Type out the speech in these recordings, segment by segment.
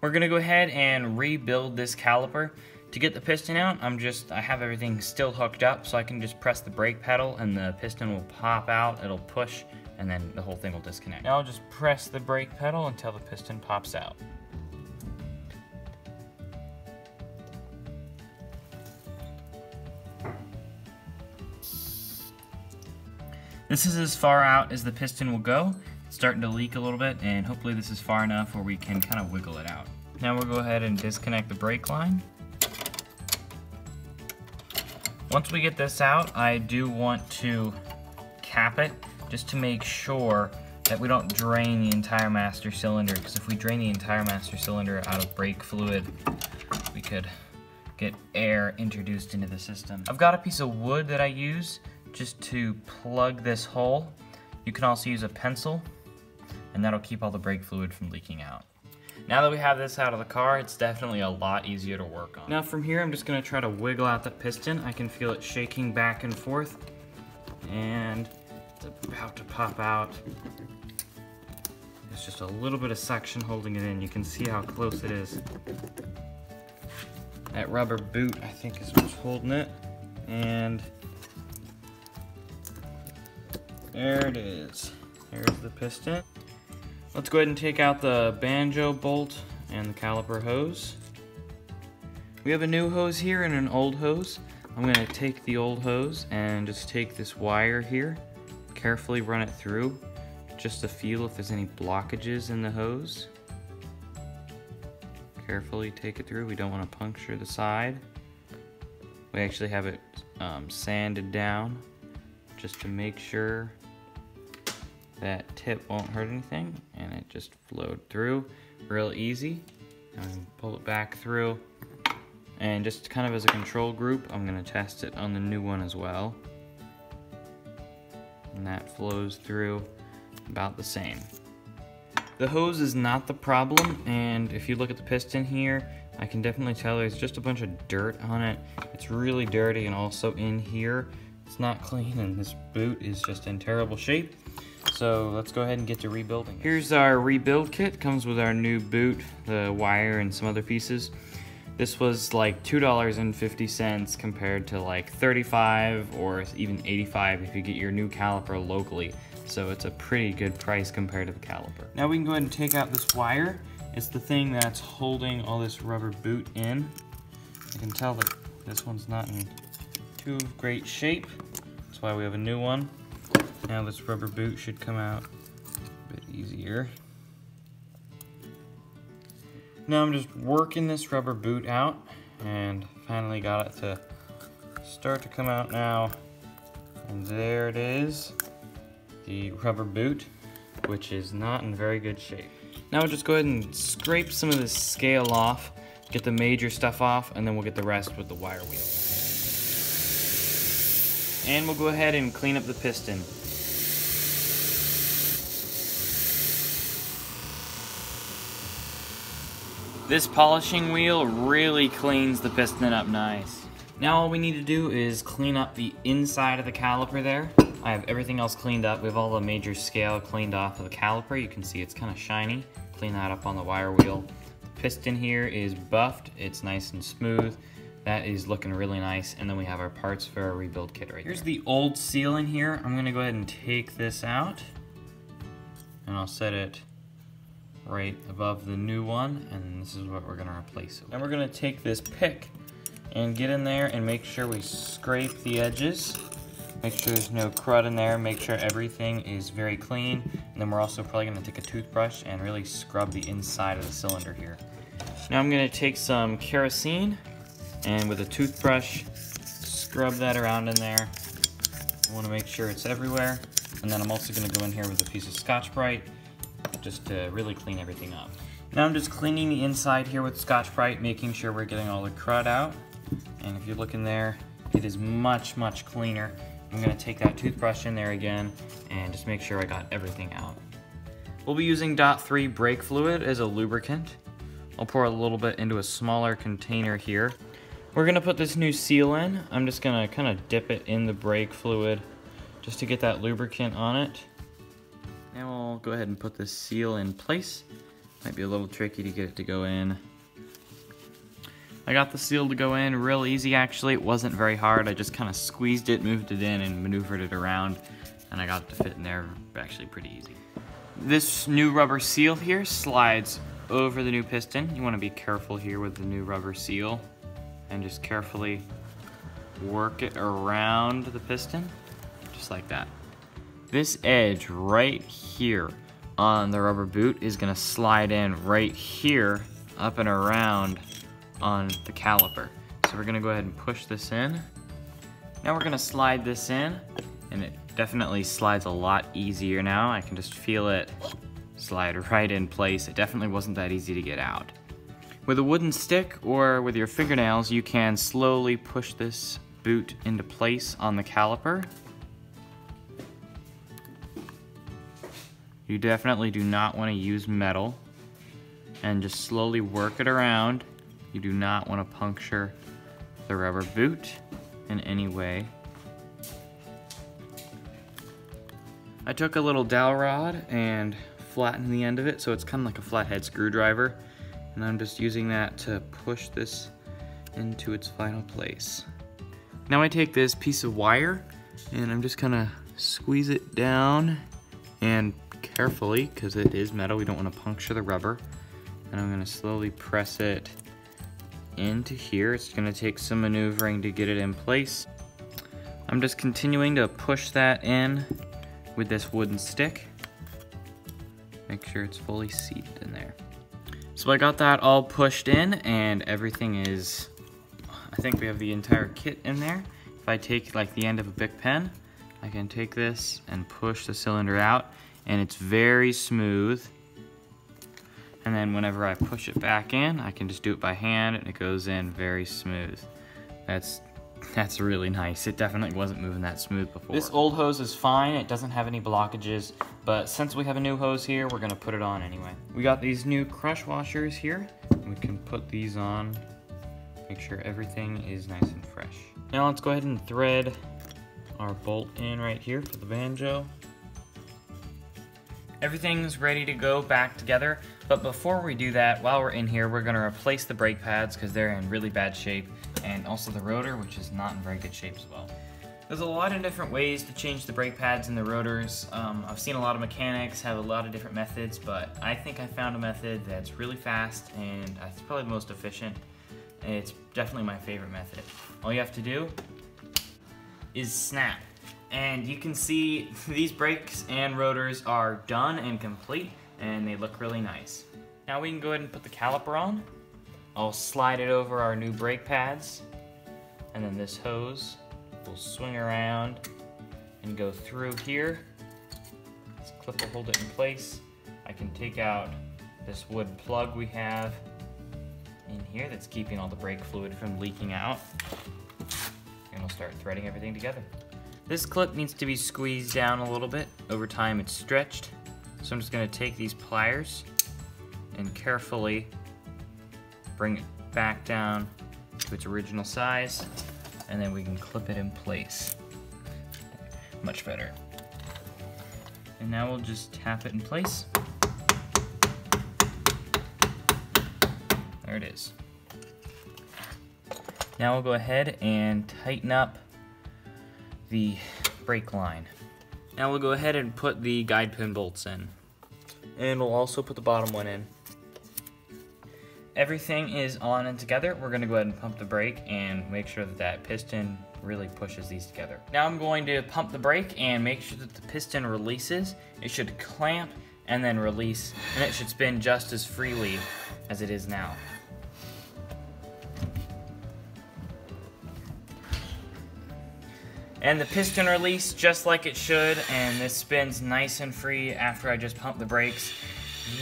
We're gonna go ahead and rebuild this caliper. To get the piston out, I'm just, I have everything still hooked up so I can just press the brake pedal and the piston will pop out, it'll push, and then the whole thing will disconnect. Now I'll just press the brake pedal until the piston pops out. This is as far out as the piston will go. Starting to leak a little bit and hopefully this is far enough where we can kind of wiggle it out. Now we'll go ahead and disconnect the brake line. Once we get this out, I do want to cap it just to make sure that we don't drain the entire master cylinder because if we drain the entire master cylinder out of brake fluid, we could get air introduced into the system. I've got a piece of wood that I use just to plug this hole. You can also use a pencil and that'll keep all the brake fluid from leaking out. Now that we have this out of the car, it's definitely a lot easier to work on. Now from here, I'm just gonna try to wiggle out the piston. I can feel it shaking back and forth and it's about to pop out. There's just a little bit of suction holding it in. You can see how close it is. That rubber boot, I think, is what's holding it. And there it is. Here's the piston. Let's go ahead and take out the banjo bolt and the caliper hose. We have a new hose here and an old hose. I'm gonna take the old hose and just take this wire here, carefully run it through, just to feel if there's any blockages in the hose. Carefully take it through, we don't wanna puncture the side. We actually have it um, sanded down just to make sure that tip won't hurt anything and it just flowed through real easy. And pull it back through and just kind of as a control group I'm gonna test it on the new one as well. And that flows through about the same. The hose is not the problem and if you look at the piston here I can definitely tell there's just a bunch of dirt on it. It's really dirty and also in here it's not clean and this boot is just in terrible shape. So let's go ahead and get to rebuilding. Here's our rebuild kit. Comes with our new boot, the wire, and some other pieces. This was like $2.50 compared to like 35 or even 85 if you get your new caliper locally. So it's a pretty good price compared to the caliper. Now we can go ahead and take out this wire. It's the thing that's holding all this rubber boot in. You can tell that this one's not in too great shape. That's why we have a new one. Now this rubber boot should come out a bit easier. Now I'm just working this rubber boot out and finally got it to start to come out now. And there it is, the rubber boot, which is not in very good shape. Now we'll just go ahead and scrape some of this scale off, get the major stuff off, and then we'll get the rest with the wire wheel. And we'll go ahead and clean up the piston. This polishing wheel really cleans the piston up nice. Now all we need to do is clean up the inside of the caliper there. I have everything else cleaned up. We have all the major scale cleaned off of the caliper. You can see it's kind of shiny. Clean that up on the wire wheel. The piston here is buffed. It's nice and smooth. That is looking really nice. And then we have our parts for our rebuild kit right here. Here's the old seal in here. I'm gonna go ahead and take this out and I'll set it right above the new one and this is what we're gonna replace it with. Then we're gonna take this pick and get in there and make sure we scrape the edges make sure there's no crud in there make sure everything is very clean and then we're also probably gonna take a toothbrush and really scrub the inside of the cylinder here now I'm gonna take some kerosene and with a toothbrush scrub that around in there I want to make sure it's everywhere and then I'm also going to go in here with a piece of Scotch-Brite just to really clean everything up. Now I'm just cleaning the inside here with Scotch-Brite, making sure we're getting all the crud out. And if you look in there, it is much, much cleaner. I'm gonna take that toothbrush in there again and just make sure I got everything out. We'll be using DOT 3 brake fluid as a lubricant. I'll pour a little bit into a smaller container here. We're gonna put this new seal in. I'm just gonna kind of dip it in the brake fluid just to get that lubricant on it. Now we'll go ahead and put this seal in place Might be a little tricky to get it to go in. I got the seal to go in real easy actually. It wasn't very hard. I just kind of squeezed it, moved it in, and maneuvered it around. And I got it to fit in there actually pretty easy. This new rubber seal here slides over the new piston. You want to be careful here with the new rubber seal and just carefully work it around the piston, just like that. This edge right here on the rubber boot is gonna slide in right here, up and around on the caliper. So we're gonna go ahead and push this in. Now we're gonna slide this in, and it definitely slides a lot easier now. I can just feel it slide right in place. It definitely wasn't that easy to get out. With a wooden stick or with your fingernails, you can slowly push this boot into place on the caliper. You definitely do not want to use metal and just slowly work it around. You do not want to puncture the rubber boot in any way. I took a little dowel rod and flattened the end of it so it's kind of like a flathead screwdriver and I'm just using that to push this into its final place. Now I take this piece of wire and I'm just gonna squeeze it down and carefully, because it is metal, we don't want to puncture the rubber. And I'm gonna slowly press it into here. It's gonna take some maneuvering to get it in place. I'm just continuing to push that in with this wooden stick. Make sure it's fully seated in there. So I got that all pushed in and everything is I think we have the entire kit in there. If I take like the end of a Bic pen, I can take this and push the cylinder out and it's very smooth. And then whenever I push it back in, I can just do it by hand and it goes in very smooth. That's that's really nice. It definitely wasn't moving that smooth before. This old hose is fine. It doesn't have any blockages, but since we have a new hose here, we're gonna put it on anyway. We got these new crush washers here. We can put these on Make sure everything is nice and fresh. Now let's go ahead and thread our bolt in right here for the banjo. Everything's ready to go back together, but before we do that, while we're in here, we're gonna replace the brake pads because they're in really bad shape, and also the rotor, which is not in very good shape as well. There's a lot of different ways to change the brake pads and the rotors. Um, I've seen a lot of mechanics have a lot of different methods, but I think I found a method that's really fast and it's probably the most efficient. It's definitely my favorite method. All you have to do is snap. And you can see these brakes and rotors are done and complete and they look really nice. Now we can go ahead and put the caliper on. I'll slide it over our new brake pads and then this hose will swing around and go through here. This clip will hold it in place. I can take out this wood plug we have in here that's keeping all the brake fluid from leaking out. And we'll start threading everything together. This clip needs to be squeezed down a little bit. Over time it's stretched. So I'm just gonna take these pliers and carefully bring it back down to its original size and then we can clip it in place. Much better. And now we'll just tap it in place. There it is. Now we'll go ahead and tighten up the brake line. Now we'll go ahead and put the guide pin bolts in. And we'll also put the bottom one in. Everything is on and together. We're gonna go ahead and pump the brake and make sure that that piston really pushes these together. Now I'm going to pump the brake and make sure that the piston releases. It should clamp and then release, and it should spin just as freely as it is now. And the piston release just like it should, and this spins nice and free after I just pump the brakes.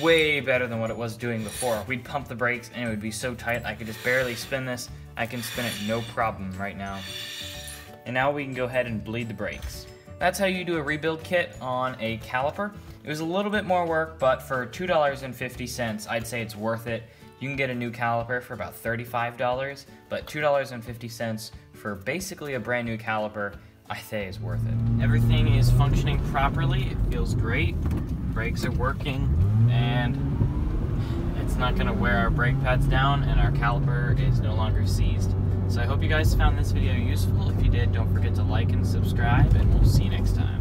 Way better than what it was doing before. We'd pump the brakes and it would be so tight I could just barely spin this. I can spin it no problem right now. And now we can go ahead and bleed the brakes. That's how you do a rebuild kit on a caliper. It was a little bit more work, but for $2.50, I'd say it's worth it. You can get a new caliper for about $35, but $2.50 for basically a brand new caliper I say is worth it. Everything is functioning properly. It feels great. Brakes are working and it's not gonna wear our brake pads down and our caliper is no longer seized. So I hope you guys found this video useful. If you did, don't forget to like and subscribe and we'll see you next time.